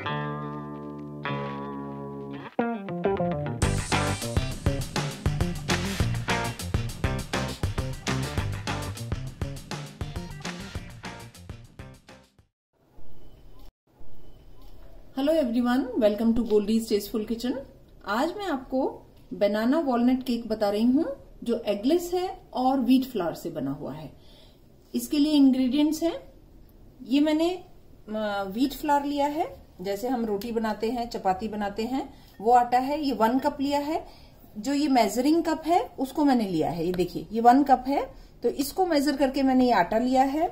Hello everyone welcome to Goldie's tasteful kitchen आज मैं आपको बनाना वॉलनट केक बता रही हूँ, जो एगलेस है और व्हीट फ्लावर से बना हुआ है। इसके लिए इंग्रेडिएंट्स हैं। ये मैंने व्हीट फ्लावर लिया है जैसे हम रोटी बनाते हैं, चपाती बनाते हैं, वो आटा है, ये वन कप लिया है। जो ये मेजरिंग कप है, उसको मैंने लिया है। ये देखिए, ये वन कप है तो इसको मेजर करके मैंने ये आटा लिया है।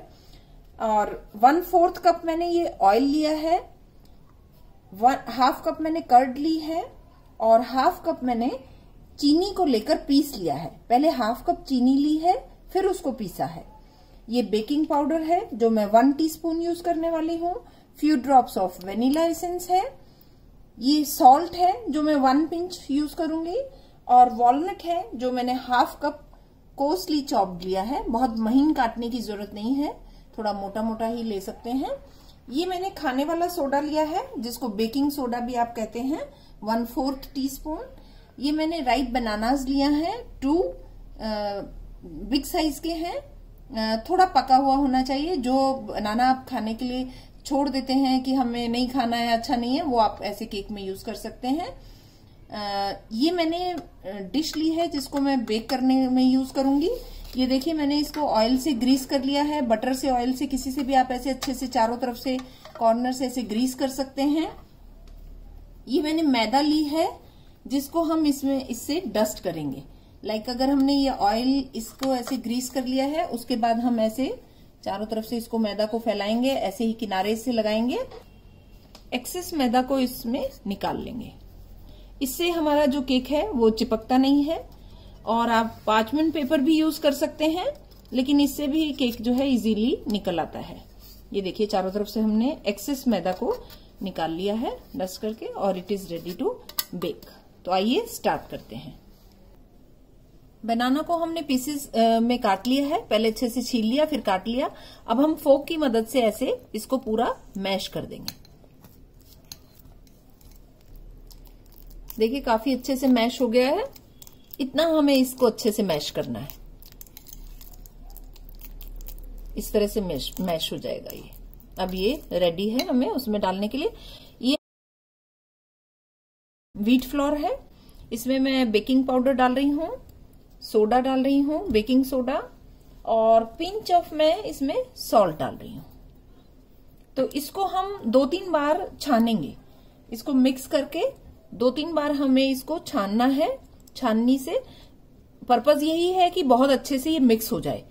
और वन फोर्थ कप मैंने ये ऑयल लिया है। वन हाफ़ कप मैंने कर्ड ली है और हाफ़ कप मैंने चीनी को लेकर पीस लिया है। पहले हाफ़ कप चीनी ली है, फिर उसको पीसा है। ये बेकिंग पाउडर है, जो मैं वन टीस्पून यूज़ करने वाली हूँ। Few drops of vanilla essence है, ये सॉल्ट है, जो मैं वन पिंच यूज़ करूँगी, और वॉलनट है, जो मैंने हाफ़ कप कोसली चॉप लिया है, बहुत महीन काटने की ज़रूरत नहीं है, थोड़ा मोटा मोटा ही ले सकते हैं। ये मैंने खाने वाला सोडा लिया है, जिसको बेकिंग सोडा भी आप कहते हैं वन फोर्थ टी स्पून ये मैंने राइट बनानाज लिया है टू बिग साइज़ के हैं। थोड़ा पका हुआ होना चाहिए, जो बनाना आप खाने के लिए छोड़ देते हैं कि हमें नहीं खाना है अच्छा नहीं है वो आप ऐसे केक में यूज़ कर सकते हैं। आ, ये मैंने डिश ली है जिसको मैं बेक करने में यूज़ करूँगी। ये देखिए मैंने इसको ऑयल से ग्रीस कर लिया है। बटर से ऑयल से किसी से भी आप ऐसे अच्छे से चारों तरफ़ से कॉर्नर से ऐसे ग्रीस कर सकते हैं। ये मैंने मैदा ली है जिसको हम इसमें इससे डस्ट करेंगे। लाइक like अगर हमने ये ऑयल इसको ऐसे ग्रीस कर लिया है उसके बाद हम ऐसे चारों तरफ़ से इसको मैदा को फैलाएँगे, ऐसे ही किनारे से लगाएँगे। एक्सेस मैदा को इसमें निकाल लेंगे। इससे हमारा जो केक है, वो चिपकता नहीं है और आप पार्चमेंट पेपर भी यूज़ कर सकते हैं, लेकिन इससे भी केक जो है इजीली निकल आता है। ये देखिए, चारों तरफ़ से हमने एक्सेस मैदा को निकाल लिया है डस्ट करके, और it is ready to bake तो आइए स्टार्ट करते हैं। बनाना को हमने पीसेस में काट लिया है। पहले अच्छे से छील लिया, फिर काट लिया। अब हम फोक की मदद से ऐसे इसको पूरा मैश कर देंगे। देखिए, काफ़ी अच्छे से मैश हो गया है। इतना हमें इसको अच्छे से मैश करना है। इस तरह से मैश मैश हो जाएगा ये। अब ये रेडी है हमें उसमें डालने के लिए। ये व्हीट फ्लोर है। इसमें मैं बेकिंग पाउडर डाल रही हूँ। सोडा डाल रही हूँ बेकिंग सोडा और पिंच ऑफ़ मैं इसमें सॉल्ट डाल रही हूँ। तो इसको हम दो तीन बार छानेंगे। इसको मिक्स करके दो तीन बार हमें इसको छानना है। छाननी से पर्पज यही है कि बहुत अच्छे से ये मिक्स हो जाए।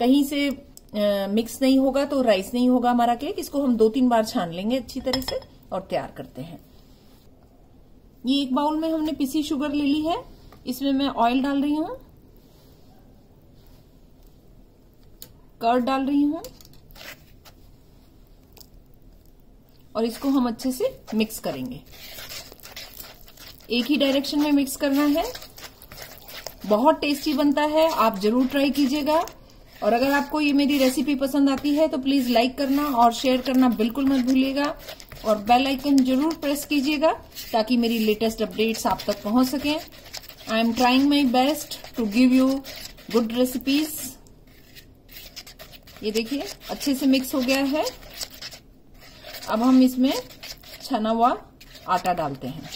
कहीं से आ, मिक्स नहीं होगा तो राइस नहीं होगा हमारा केक इसको हम दो तीन बार छान लेंगे अच्छी तरह से और तैयार करते हैं। ये एक बाउल में हमने पिसी शुगर ले ली है। इसमें मैं ऑयल डाल रही हूँ। कर्ड डाल रही हूँ और इसको हम अच्छे से मिक्स करेंगे। एक ही डायरेक्शन में मिक्स करना है। बहुत टेस्टी बनता है। आप ज़रूर ट्राई कीजिएगा। और अगर आपको ये मेरी रेसिपी पसंद आती है तो प्लीज़ लाइक करना और शेयर करना बिल्कुल मत भूलिएगा। और बेल आइकन ज़रूर प्रेस कीजिएगा ताकि मेरी लेटेस्ट अपडेट्स आप तक पहुँच सकें। I am trying my best to give you good recipes ये देखिए, अच्छे से मिक्स हो गया है। अब हम इसमें छना हुआ आटा डालते हैं।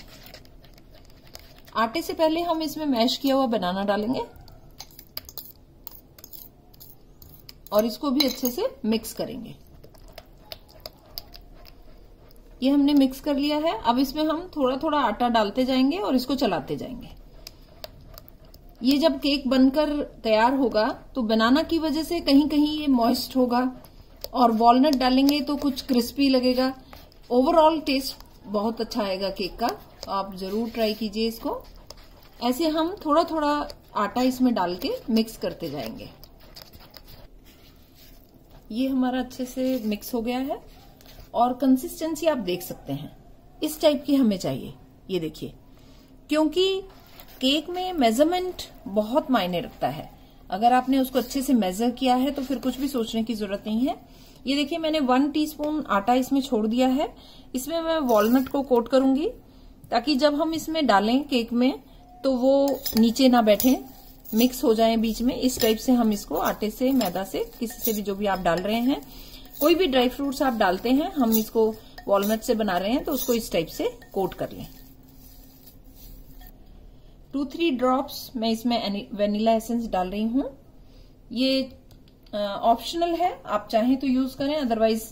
आटे से पहले हम इसमें मैश किया हुआ बनाना डालेंगे। और इसको भी अच्छे से मिक्स करेंगे। ये हमने मिक्स कर लिया है। अब इसमें हम थोड़ा थोड़ा आटा डालते जाएँगे और इसको चलाते जाएँगे। ये जब केक बनकर तैयार होगा तो बनाना की वजह से कहीं कहीं ये मॉइस्ट होगा और वॉलनट डालेंगे तो कुछ क्रिस्पी लगेगा। ओवरऑल टेस्ट बहुत अच्छा आएगा केक का। तो आप ज़रूर ट्राई कीजिए इसको। ऐसे हम थोड़ा थोड़ा आटा इसमें डाल के मिक्स करते जाएँगे। ये हमारा अच्छे से मिक्स हो गया है और कंसिस्टेंसी आप देख सकते हैं। इस टाइप की हमें चाहिए, ये देखिए। क्योंकि केक में मेज़रमेंट बहुत मायने रखता है। अगर आपने उसको अच्छे से मेजर किया है तो फिर कुछ भी सोचने की ज़रूरत नहीं है। ये देखिए, मैंने वन टीस्पून आटा इसमें छोड़ दिया है। इसमें मैं वॉलनट को कोट करूँगी, ताकि जब हम इसमें डालें केक में तो वो नीचे ना बैठे मिक्स हो जाए बीच में। इस टाइप से हम इसको आटे से, मैदा से, किसी से भी जो भी आप डाल रहे हैं, कोई भी ड्राई फ्रूट्स आप डालते हैं, हम इसको वॉलनट से बना रहे हैं तो उसको इस टाइप से कोट कर लें। टू थ्री ड्रॉप्स मैं इसमें वेनिला एसेंस डाल रही हूँ। ये ऑप्शनल है। आप चाहें तो यूज़ करें अदरवाइज़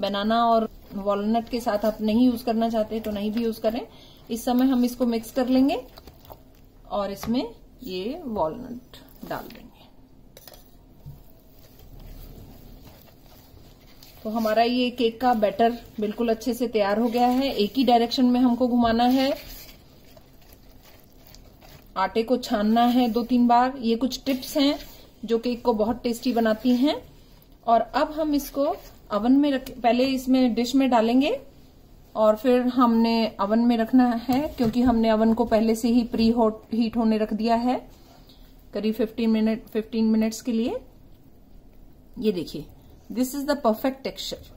बनाना और वॉलनट के साथ आप नहीं यूज़ करना चाहते तो नहीं भी यूज़ करें। इस समय हम इसको मिक्स कर लेंगे और इसमें ये वॉलनट डाल देंगे। तो हमारा ये केक का बैटर बिल्कुल अच्छे से तैयार हो गया है। एक ही डायरेक्शन में हमको घुमाना है। आटे को छानना है दो तीन बार। ये कुछ टिप्स हैं जो केक को बहुत टेस्टी बनाती हैं। और अब हम इसको अवन में रख, पहले इसमें डिश में डालेंगे। और फिर हमने अवन में रखना है क्योंकि हमने अवन को पहले से ही प्री हॉट हीट होने रख दिया है। करीब 15 मिनट 15 मिनट्स के लिए। ये देखिए this is the perfect texture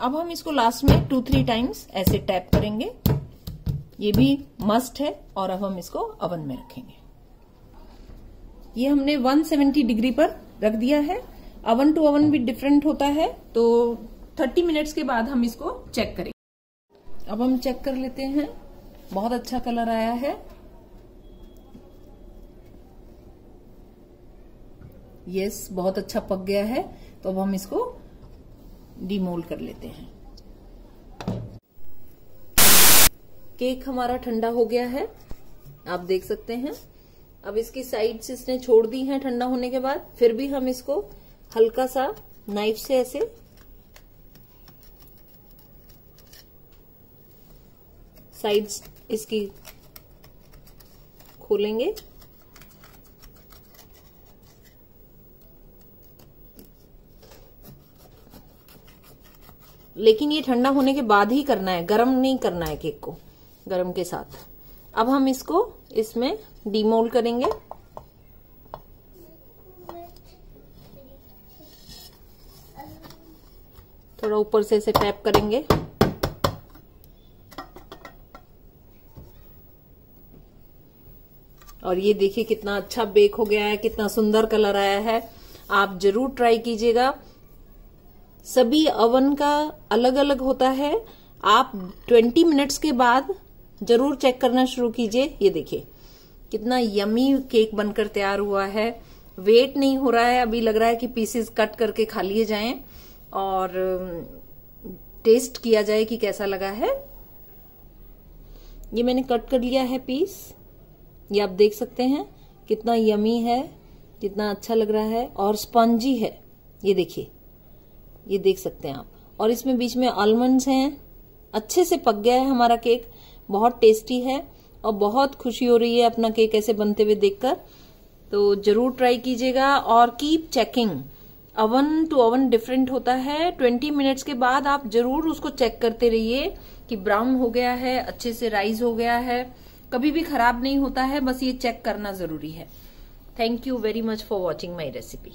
अब हम इसको लास्ट में टू थ्री टाइम्स ऐसे टैप करेंगे। ये भी मस्ट है और अब हम इसको अवन में रखेंगे। ये हमने 170 डिग्री पर रख दिया है। अवन टू अवन भी डिफरेंट होता है तो 30 मिनट्स के बाद हम इसको चेक करेंगे। अब हम चेक कर लेते हैं। बहुत अच्छा कलर आया है। यस बहुत अच्छा पक गया है। तो अब हम इसको डीमोल्ड कर लेते हैं। केक हमारा ठंडा हो गया है। आप देख सकते हैं। अब इसकी साइड्स इसने छोड़ दी हैं ठंडा होने के बाद। फिर भी हम इसको हल्का सा नाइफ से ऐसे साइड्स इसकी खोलेंगे। लेकिन ये ठंडा होने के बाद ही करना है। गरम नहीं करना है केक को। गरम के साथ। अब हम इसको इसमें डीमोल्ड करेंगे। थोड़ा ऊपर से इसे टैप करेंगे। और ये देखिए कितना अच्छा बेक हो गया है, कितना सुंदर कलर आया है। आप ज़रूर ट्राई कीजिएगा। सभी अवन का अलग अलग होता है। आप 20 मिनट्स के बाद ज़रूर चेक करना शुरू कीजिए। ये देखिए, कितना यमी केक बनकर तैयार हुआ है। वेट नहीं हो रहा है, अभी लग रहा है कि पीसेस कट करके खा लिए जाएँ और टेस्ट किया जाए कि कैसा लगा है। ये मैंने कट कर लिया है पीस। ये आप देख सकते हैं, कितना यमी है, कितना अच्छा लग रहा है और स्पंजी है। ये देखिए, ये देख सकते हैं आप। और इसमें बीच में आलमंड्स हैं। अच्छे से पक गया है हमारा केक। बहुत टेस्टी है और बहुत खुशी हो रही है अपना केक ऐसे बनते हुए देखकर। तो ज़रूर ट्राई कीजिएगा और keep checking oven to oven different होता है। 20 मिनट्स के बाद आप ज़रूर उसको चेक करते रहिए कि ब्राउन हो गया है, अच्छे से राइज हो गया है। कभी भी खराब नहीं होता है, बस ये चेक करना ज़रूरी है। Thank you very much for watching my recipe